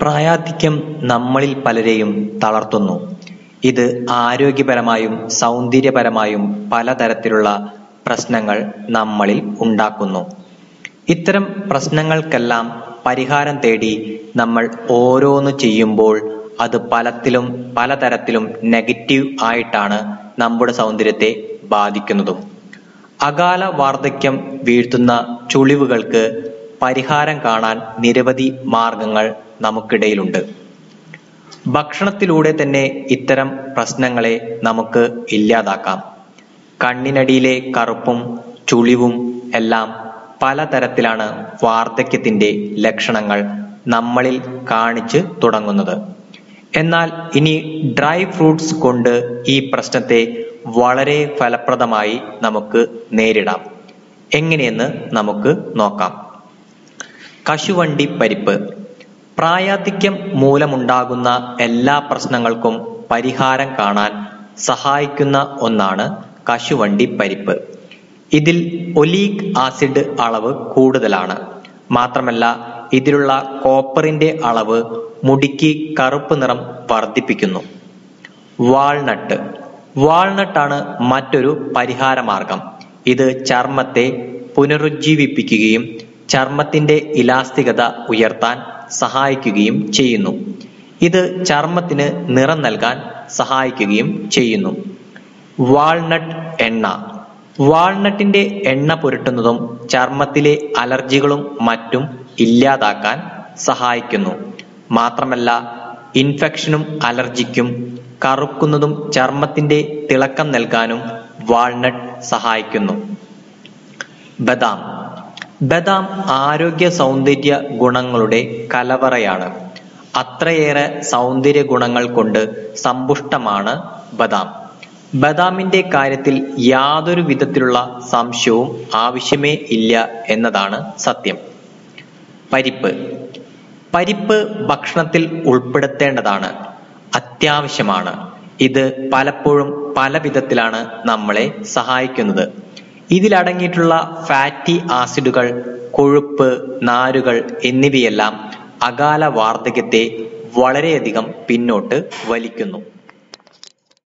പ്രായാധിക്യം നമ്മളിൽ പലരെയും തളർത്തുന്നു. ഇത് ആരോഗ്യപരമായും സൗന്ദര്യപരമായും പലതരത്തിലുള്ള പ്രശ്നങ്ങൾ നമ്മളിൽ ഉണ്ടാക്കുന്നു. ഇത്തരം പ്രശ്നങ്ങൾക്കെല്ലാം പരിഹാരം തേടി നമ്മൾ ഓരോന്ന് ചെയ്യുമ്പോൾ അത് പലത്തിലും പലതരത്തിലും നെഗറ്റീവ് ആയിട്ടാണ് നമ്മുടെ സൗന്ദര്യത്തെ ബാധിക്കുന്നതും. അകാല വാർദ്ധക്യം വീഴ്ത്തുന്ന ചുളിവുകൾക്ക് പരിഹാരം കാണാൻ നിരവധി മാർഗങ്ങൾ നമുക്കിടയിലുണ്ട്. ഭക്ഷണത്തിലൂടെ തന്നെ ഇത്തരം പ്രശ്നങ്ങളെ നമുക്ക് ഇല്ലാതാക്കാം. കണ്ണിനടിയിലെ കറുപ്പും ചുളിവും എല്ലാം പലതരത്തിലാണ് വാർദ്ധക്യത്തിന്റെ ലക്ഷണങ്ങൾ നമ്മളിൽ കാണിച്ച് തുടങ്ങുന്നത്. എന്നാൽ ഇനി ഡ്രൈ ഫ്രൂട്ട്സ് കൊണ്ട് ഈ പ്രശ്നത്തെ വളരെ ഫലപ്രദമായി നമുക്ക് നേരിടാം. എങ്ങനെയെന്ന് നമുക്ക് നോക്കാം. കശുവണ്ടിപ്പരിപ്പ് പ്രായാധിക്യം മൂലമുണ്ടാകുന്ന എല്ലാ പ്രശ്നങ്ങൾക്കും പരിഹാരം കാണാൻ സഹായിക്കുന്ന ഒന്നാണ് കശുവണ്ടി പരിപ്പ് ഇതിൽ ഒലീക് ആസിഡ് അളവ് കൂടുതലാണ്. മാത്രമല്ല ഇതിലുള്ള കോപ്പറിന്റെ അളവ് മുടിക്ക് കറുപ്പ് നിറം വർദ്ധിപ്പിക്കുന്നു. വാൾനട്ട് വാൾനട്ടാണ് മറ്റൊരു പരിഹാരമാർഗം. ഇത് ചർമ്മത്തെ പുനരുജ്ജീവിപ്പിക്കുകയും ചർമ്മത്തിന്റെ ഇലാസ്തികത ഉയർത്താൻ സഹായിക്കുകയും ചെയ്യുന്നു. ഇത് ചർമ്മത്തിന് നിറം നൽകാൻ സഹായിക്കുകയും ചെയ്യുന്നു. വാൾനട്ട് എണ്ണ വാൾനട്ടിന്റെ എണ്ണ പുരട്ടുന്നതും ചർമ്മത്തിലെ അലർജികളും മറ്റും ഇല്ലാതാക്കാൻ സഹായിക്കുന്നു. മാത്രമല്ല ഇൻഫെക്ഷനും അലർജിക്കും കറുക്കുന്നതും ചർമ്മത്തിന്റെ തിളക്കം നൽകാനും വാൾനട്ട് സഹായിക്കുന്നു. ബദാം ബദാം ആരോഗ്യ സൗന്ദര്യ ഗുണങ്ങളുടെ കലവറയാണ്. അത്രയേറെ സൗന്ദര്യ ഗുണങ്ങൾ കൊണ്ട് സമ്പുഷ്ടമാണ് ബദാം. ബദാമിന്റെ കാര്യത്തിൽ യാതൊരു വിധത്തിലുള്ള സംശയവും ആവശ്യമേ ഇല്ല എന്നതാണ് സത്യം. പരിപ്പ് പരിപ്പ് ഭക്ഷണത്തിൽ ഉൾപ്പെടുത്തേണ്ടതാണ്. അത്യാവശ്യമാണ്. ഇത് പലപ്പോഴും പല വിധത്തിലാണ് നമ്മളെ സഹായിക്കുന്നത്. ഇതിലടങ്ങിയിട്ടുള്ള ഫാറ്റി ആസിഡുകൾ, കൊഴുപ്പ്, നാരുകൾ എന്നിവയെല്ലാം അകാല വാർദ്ധക്യത്തെ വളരെയധികം പിന്നോട്ട് വലിക്കുന്നു.